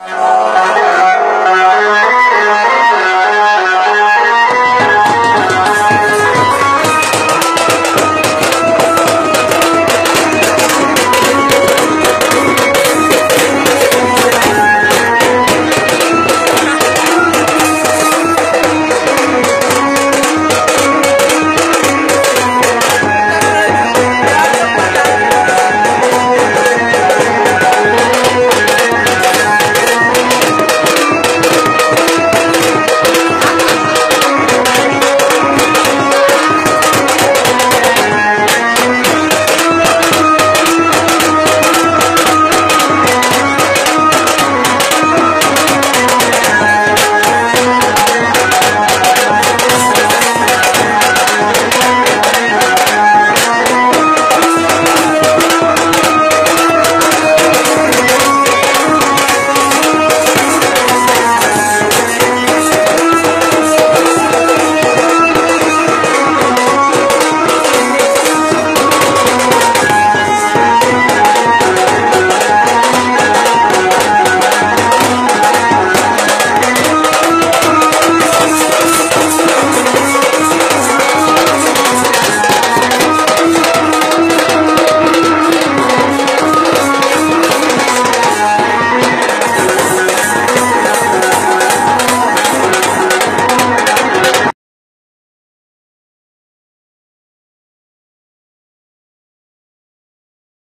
Oh!